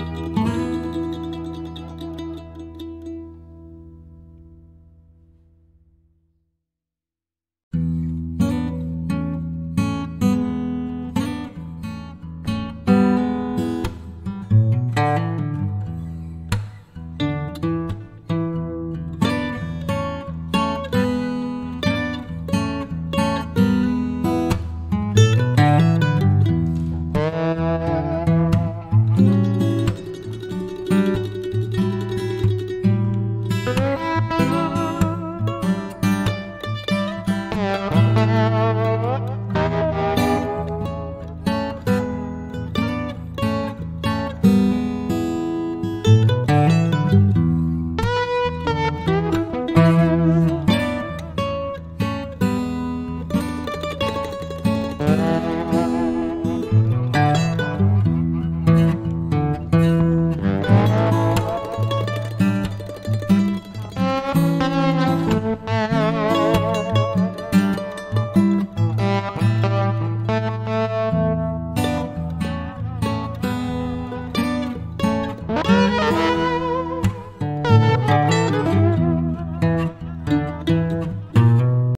you